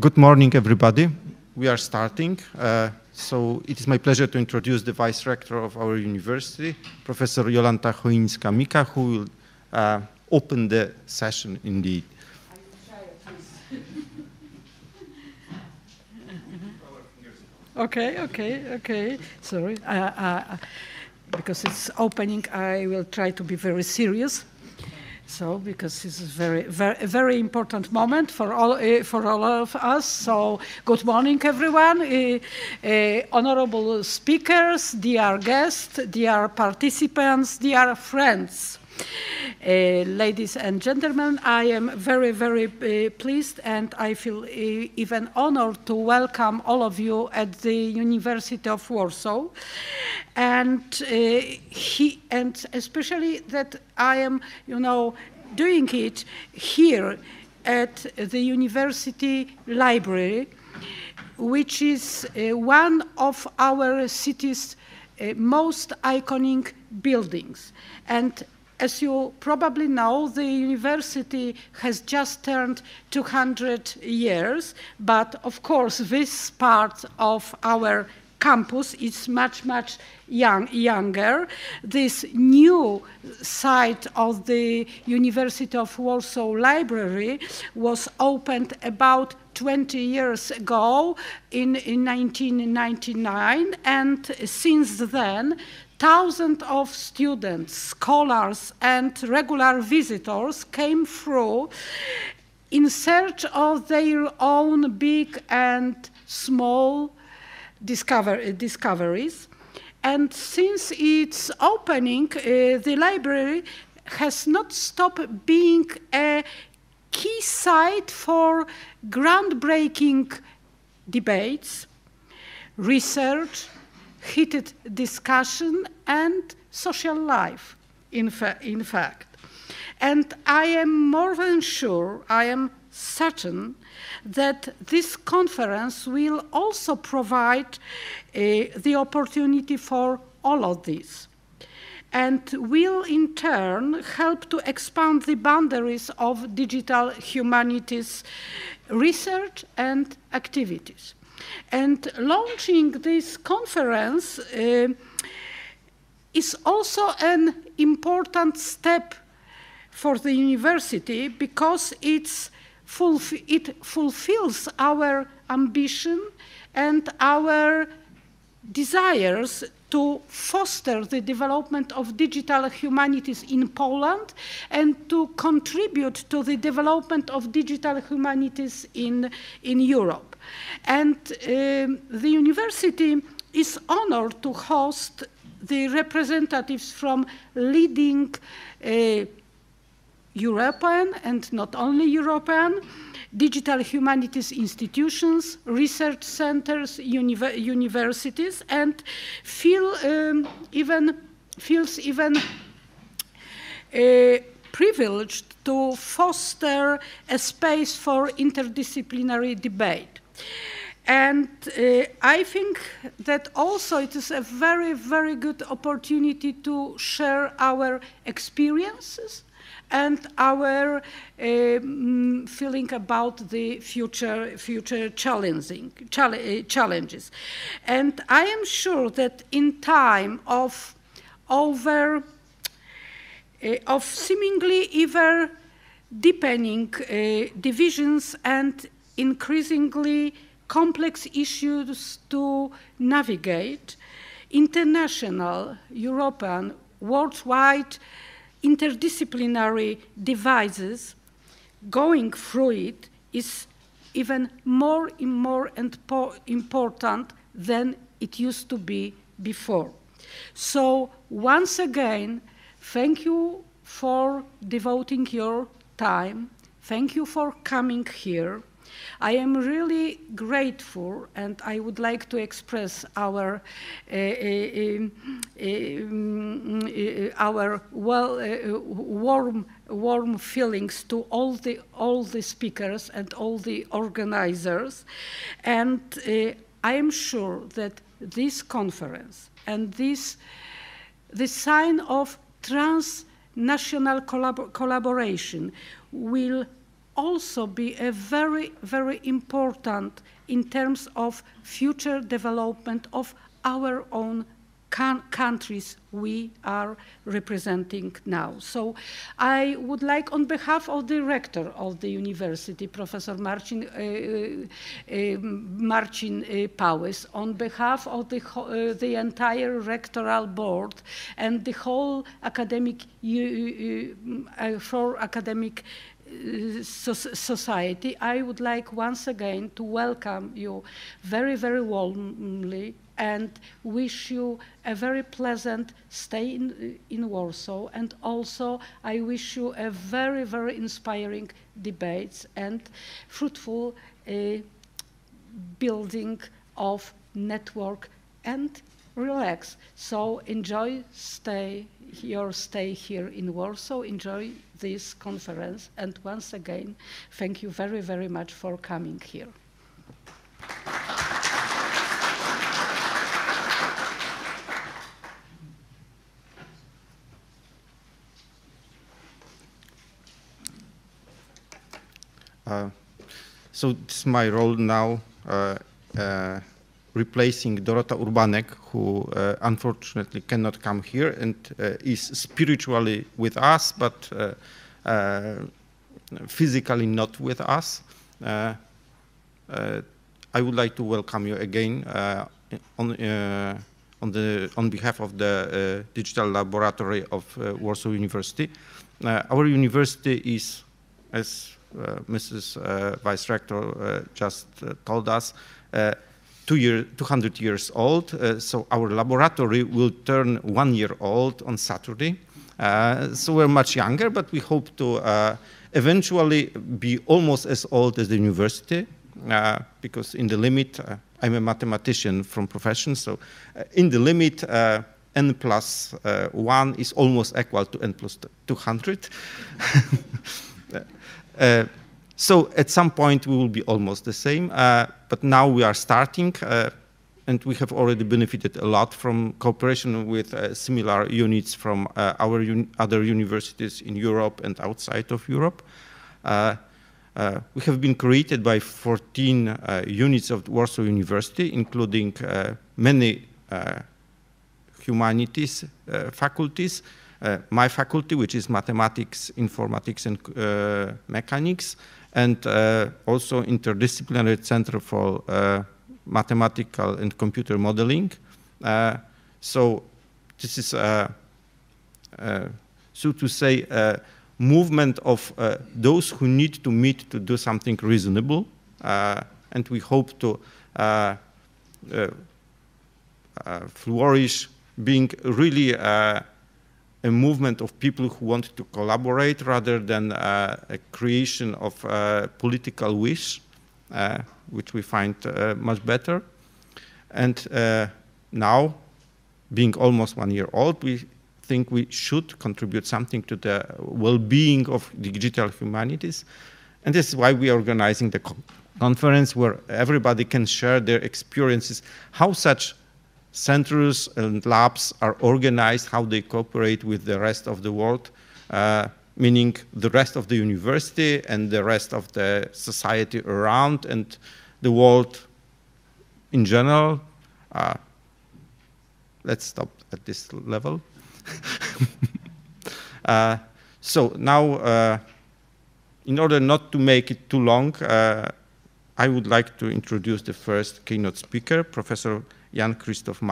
good morning, everybody. We are starting. Uh, so it is my pleasure to introduce the Vice Rector of our university, Professor Jolanta Choińska-Mika, who will uh, open the session indeed. Okay, okay, okay. Sorry. Uh, uh, because it's opening, I will try to be very serious. So, because this is very, very, very important moment for all uh, for all of us. So, good morning, everyone. Uh, uh, honorable speakers, dear guests, dear participants, dear friends. Uh, ladies and gentlemen, I am very, very uh, pleased and I feel uh, even honored to welcome all of you at the University of Warsaw. And, he, and especially that I am, you know, doing it here at the University Library, which is one of our city's most iconic buildings. And as you probably know, the university has just turned 200 years, but of course this part of our campus is much, much young, younger. This new site of the University of Warsaw Library was opened about 20 years ago in, in 1999, and since then thousands of students, scholars, and regular visitors came through in search of their own big and small discover discoveries. And since its opening, uh, the library has not stopped being a key site for groundbreaking debates, research, heated discussion and social life, in, fa in fact. And I am more than sure, I am certain, that this conference will also provide uh, the opportunity for all of this and will in turn help to expand the boundaries of digital humanities research and activities. And launching this conference uh, is also an important step for the university because it's fulf it fulfills our ambition and our desires to foster the development of digital humanities in Poland and to contribute to the development of digital humanities in, in Europe. And um, the university is honored to host the representatives from leading uh, European and not only European digital humanities institutions, research centers, universities, and feel um, even feels even uh, privileged to foster a space for interdisciplinary debate. And uh, I think that also it is a very, very good opportunity to share our experiences and our um, feeling about the future, future challenging, uh, challenges. And I am sure that in time of over, uh, of seemingly ever deepening uh, divisions and increasingly complex issues to navigate, international, European, worldwide interdisciplinary devices, going through it is even more and more important than it used to be before. So once again, thank you for devoting your time. Thank you for coming here. I am really grateful and I would like to express our, uh, uh, uh, our well, warm, warm feelings to all the, all the speakers and all the organizers. And I am sure that this conference and this, this sign of transnational collab collaboration will also be a very, very important in terms of future development of our own countries we are representing now. So I would like, on behalf of the rector of the university, Professor Marcin, uh, uh, Marcin uh, Pałys, on behalf of the, uh, the entire rectoral board and the whole academic, uh, for academic society, I would like once again to welcome you very, very warmly and wish you a very pleasant stay in, in Warsaw. And also, I wish you a very, very inspiring debates and fruitful uh, building of network and relax. So enjoy stay your stay here in Warsaw. Enjoy this conference. And once again, thank you very, very much for coming here. Uh, so it's my role now uh, uh, replacing Dorota Urbanek, who uh, unfortunately cannot come here and uh, is spiritually with us, but uh, physically not with us. I would like to welcome you again on, on, the, on behalf of the Digital Laboratory of Warsaw University. our university is, as uh, Mrs. Uh, Vice Rector uh, just told us, two year, 200 years old. so our laboratory will turn one year old on Saturday. so we're much younger, but we hope to eventually be almost as old as the university. Uh, because in the limit, uh, I'm a mathematician from profession, so uh, in the limit, n plus 1 is almost equal to n plus 200. Uh, so at some point we will be almost the same, uh, but now we are starting uh, and we have already benefited a lot from cooperation with uh, similar units from uh, our un other universities in Europe and outside of Europe. Uh, we have been created by 14 units of Warsaw University, including many humanities faculties, uh, my faculty, which is mathematics, informatics, and uh, mechanics, and uh, also interdisciplinary center for uh, mathematical and computer modeling. Uh, so this is, uh, so to say, a movement of those who need to meet to do something reasonable, and we hope to uh, flourish being really uh, a movement of people who want to collaborate rather than uh, a creation of a political wish, uh, which we find uh, much better. And uh, now, being almost one year old, we think we should contribute something to the well-being of digital humanities. And this is why we are organizing the conference where everybody can share their experiences, how such centers and labs are organized, how they cooperate with the rest of the world, uh, meaning the rest of the university and the rest of the society around and the world in general. Uh, let's stop at this level. uh, so now, uh, in order not to make it too long, uh, I would like to introduce the first keynote speaker, Professor Jan Krzysztof